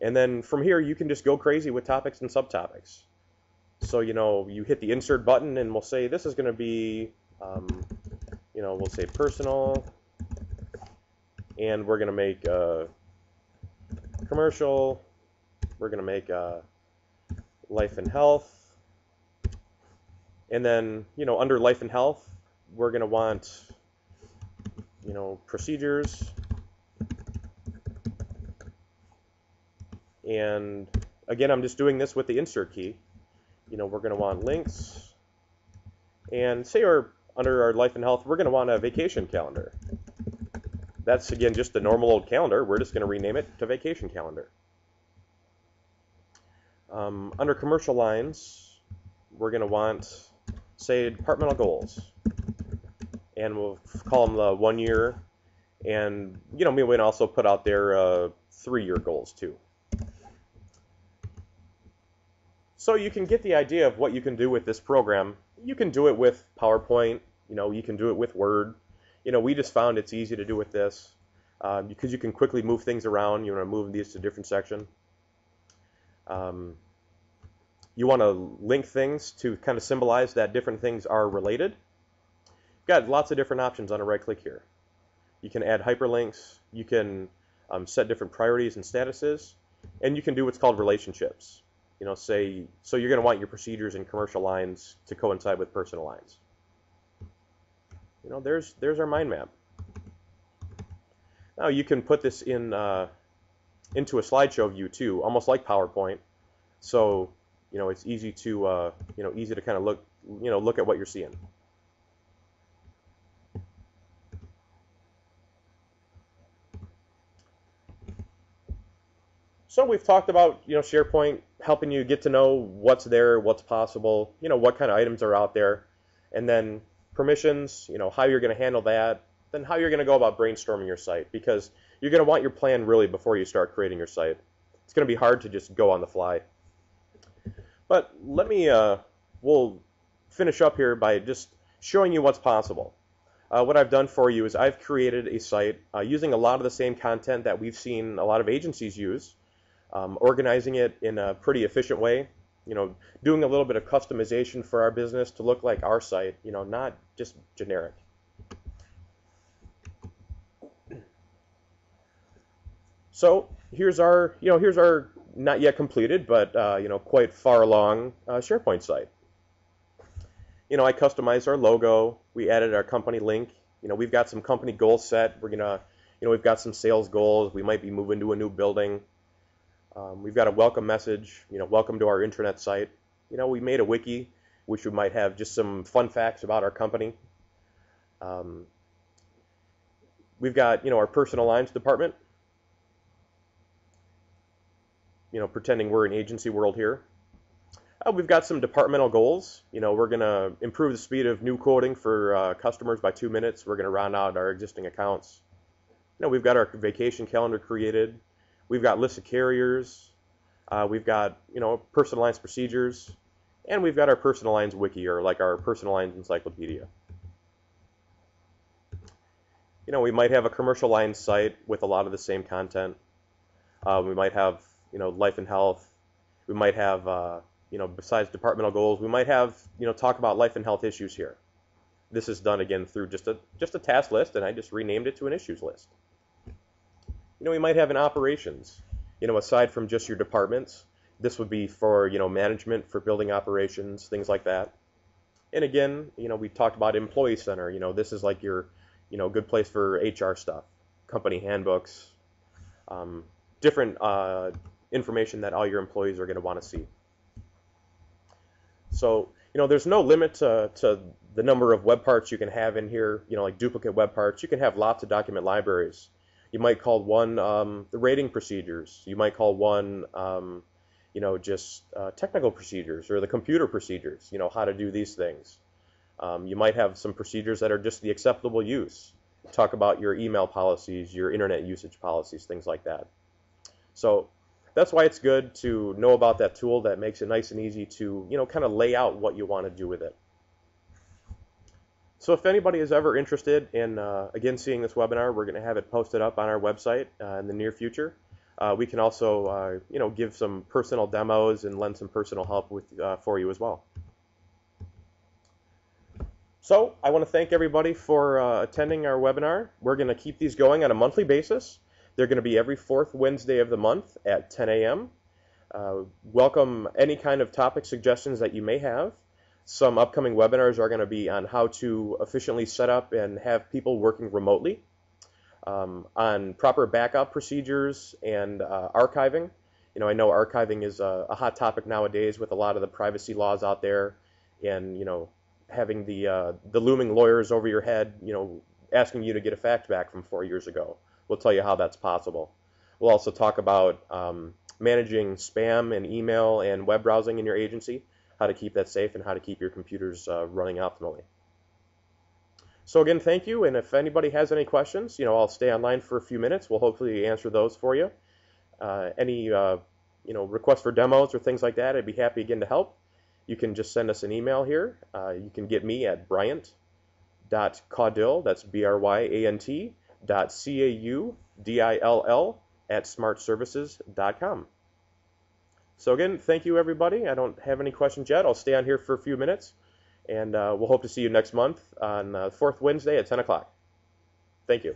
And then from here, you can just go crazy with topics and subtopics. So, you know, you hit the insert button and we'll say this is going to be, um, you know, we'll say personal. And we're going to make a commercial. We're going to make a life and health. And then, you know, under life and health, we're going to want, you know, procedures. And again, I'm just doing this with the insert key. You know, we're going to want links. And say our, under our life and health, we're going to want a vacation calendar. That's, again, just the normal old calendar. We're just going to rename it to vacation calendar. Um, under commercial lines, we're going to want, say, departmental goals. And we'll call them the one year. And, you know, we can also put out there uh, three year goals too. So you can get the idea of what you can do with this program. You can do it with PowerPoint, you know, you can do it with Word. You know, we just found it's easy to do with this uh, because you can quickly move things around. You want to move these to a different section. Um, you want to link things to kind of symbolize that different things are related. You've got lots of different options on a right click here. You can add hyperlinks. You can um, set different priorities and statuses. And you can do what's called relationships you know, say, so you're going to want your procedures and commercial lines to coincide with personal lines. You know, there's there's our mind map. Now you can put this in uh, into a slideshow view too, almost like PowerPoint. So you know, it's easy to uh, you know easy to kind of look you know look at what you're seeing. So we've talked about you know SharePoint helping you get to know what's there, what's possible, you know what kind of items are out there, and then permissions, you know how you're going to handle that, then how you're going to go about brainstorming your site because you're going to want your plan really before you start creating your site. It's going to be hard to just go on the fly. But let me uh, we'll finish up here by just showing you what's possible. Uh, what I've done for you is I've created a site uh, using a lot of the same content that we've seen a lot of agencies use um, organizing it in a pretty efficient way. You know, doing a little bit of customization for our business to look like our site. You know, not just generic. So here's our, you know, here's our not yet completed, but uh, you know, quite far along uh, SharePoint site. You know, I customized our logo. We added our company link. You know, we've got some company goals set. We're gonna, you know, we've got some sales goals. We might be moving to a new building. Um, we've got a welcome message, you know, welcome to our intranet site. You know, we made a wiki, which we might have just some fun facts about our company. Um, we've got, you know, our personal lines department. You know, pretending we're an agency world here. Uh, we've got some departmental goals. You know, we're going to improve the speed of new quoting for uh, customers by two minutes. We're going to round out our existing accounts. You know, we've got our vacation calendar created. We've got lists of carriers. Uh, we've got you know personal lines procedures, and we've got our personal lines wiki or like our personal lines encyclopedia. You know, we might have a commercial lines site with a lot of the same content. Uh, we might have you know life and health. We might have uh, you know besides departmental goals, we might have you know talk about life and health issues here. This is done again through just a just a task list, and I just renamed it to an issues list. You know, we might have an operations. You know, aside from just your departments, this would be for you know management, for building operations, things like that. And again, you know, we talked about employee center. You know, this is like your you know good place for HR stuff, company handbooks, um, different uh, information that all your employees are going to want to see. So you know, there's no limit to, to the number of web parts you can have in here. You know, like duplicate web parts. You can have lots of document libraries. You might call one um, the rating procedures. You might call one, um, you know, just uh, technical procedures or the computer procedures. You know, how to do these things. Um, you might have some procedures that are just the acceptable use. Talk about your email policies, your internet usage policies, things like that. So that's why it's good to know about that tool that makes it nice and easy to, you know, kind of lay out what you want to do with it. So if anybody is ever interested in, uh, again, seeing this webinar, we're going to have it posted up on our website uh, in the near future. uh, we can also, uh, you know, give some personal demos and lend some personal help with uh, for you as well. So I want to thank everybody for uh, attending our webinar. We're going to keep these going on a monthly basis. They're going to be every fourth Wednesday of the month at 10 a.m. Welcome any kind of topic suggestions that you may have. Some upcoming webinars are going to be on how to efficiently set up and have people working remotely, um, on proper backup procedures and uh, archiving. You know, I know archiving is a, a, hot topic nowadays with a lot of the privacy laws out there, and you know, having the uh, the looming lawyers over your head, you know, asking you to get a fact back from four years ago. We'll tell you how that's possible. We'll also talk about um, managing spam and email and web browsing in your agency how to keep that safe and how to keep your computers uh, running optimally. So again, thank you. And if anybody has any questions, you know, I'll stay online for a few minutes. We'll hopefully answer those for you. Uh, any, uh, you know, requests for demos or things like that, I'd be happy again to help. You can just send us an email here. Uh, you can get me at bryant.caudill, that's B-R-Y-A-N-T, dot C-A-U-D-I-L-L, at smartservices.com. So again, thank you everybody. I don't have any questions yet. I'll stay on here for a few minutes, and uh, we'll hope to see you next month on uh, fourth Wednesday at 10 o'clock. Thank you.